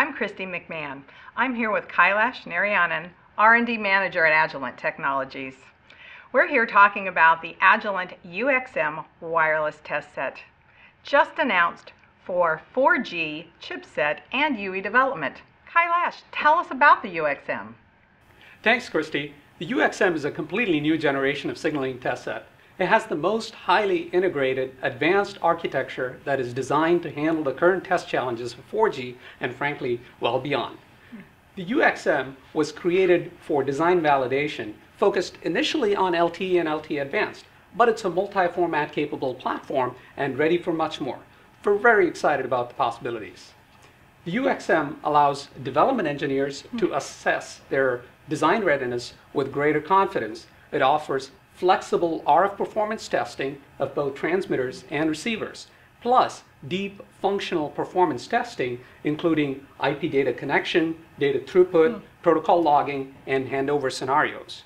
I'm Christy McMahon. I'm here with Kailash Narayanan, R&D Manager at Agilent Technologies. We're here talking about the Agilent UXM wireless test set, just announced for 4G chipset and UE development. Kailash, tell us about the UXM. Thanks, Christy. The UXM is a completely new generation of signaling test set. It has the most highly integrated, advanced architecture that is designed to handle the current test challenges of 4G and frankly, well beyond. The UXM was created for design validation, focused initially on LTE and LTE Advanced, but it's a multi-format capable platform and ready for much more. We're very excited about the possibilities. The UXM allows development engineers to hmm. assess their design readiness with greater confidence. It offers flexible RF performance testing of both transmitters and receivers, plus deep functional performance testing, including IP data connection, data throughput, mm. protocol logging, and handover scenarios.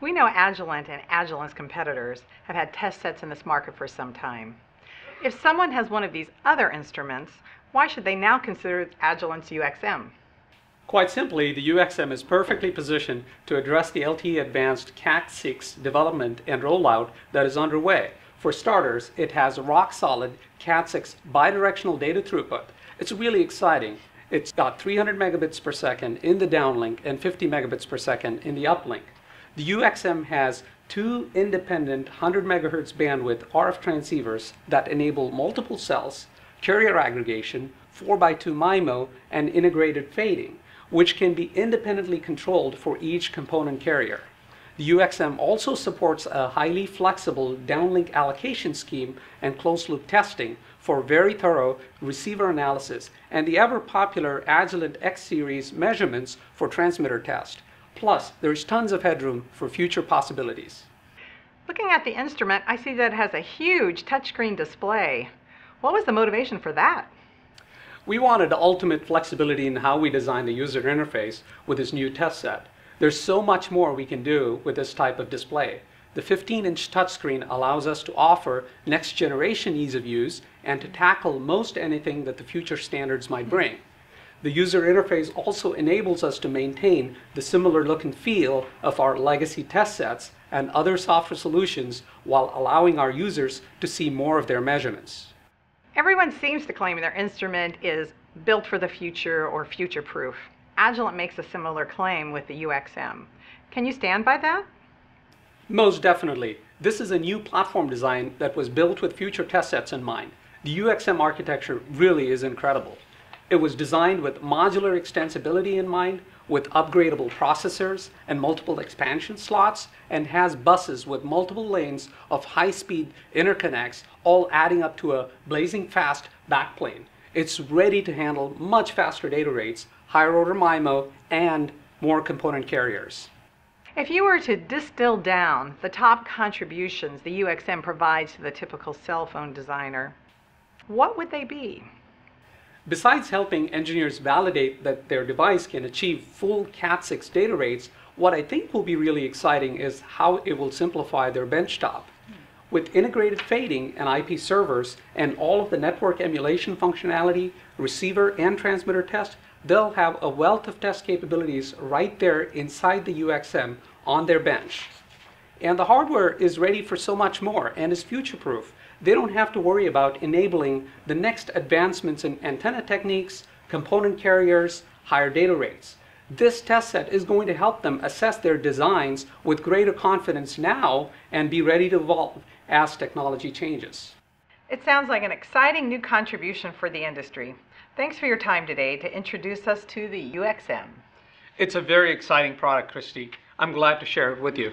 We know Agilent and Agilent's competitors have had test sets in this market for some time. If someone has one of these other instruments, why should they now consider Agilent's UXM? Quite simply, the UXM is perfectly positioned to address the LTE Advanced Cat6 development and rollout that is underway. For starters, it has rock-solid Cat6 bidirectional data throughput. It's really exciting. It's got 300 megabits per second in the downlink and 50 megabits per second in the uplink. The UXM has two independent 100 megahertz bandwidth RF transceivers that enable multiple cells, carrier aggregation, 4x2 MIMO, and integrated fading which can be independently controlled for each component carrier. The UXM also supports a highly flexible downlink allocation scheme and closed-loop testing for very thorough receiver analysis and the ever-popular Agilent X-Series measurements for transmitter test. Plus, there's tons of headroom for future possibilities. Looking at the instrument, I see that it has a huge touchscreen display. What was the motivation for that? We wanted ultimate flexibility in how we design the user interface with this new test set. There's so much more we can do with this type of display. The 15-inch touchscreen allows us to offer next generation ease of use and to tackle most anything that the future standards might bring. The user interface also enables us to maintain the similar look and feel of our legacy test sets and other software solutions while allowing our users to see more of their measurements. Everyone seems to claim their instrument is built for the future or future proof. Agilent makes a similar claim with the UXM. Can you stand by that? Most definitely. This is a new platform design that was built with future test sets in mind. The UXM architecture really is incredible. It was designed with modular extensibility in mind, with upgradable processors and multiple expansion slots, and has buses with multiple lanes of high-speed interconnects, all adding up to a blazing fast backplane. It's ready to handle much faster data rates, higher order MIMO, and more component carriers. If you were to distill down the top contributions the UXM provides to the typical cell phone designer, what would they be? Besides helping engineers validate that their device can achieve full Cat6 data rates, what I think will be really exciting is how it will simplify their benchtop. With integrated fading and IP servers and all of the network emulation functionality, receiver and transmitter test, they'll have a wealth of test capabilities right there inside the UXM on their bench. And the hardware is ready for so much more and is future-proof they don't have to worry about enabling the next advancements in antenna techniques, component carriers, higher data rates. This test set is going to help them assess their designs with greater confidence now and be ready to evolve as technology changes. It sounds like an exciting new contribution for the industry. Thanks for your time today to introduce us to the UXM. It's a very exciting product, Christy. I'm glad to share it with you.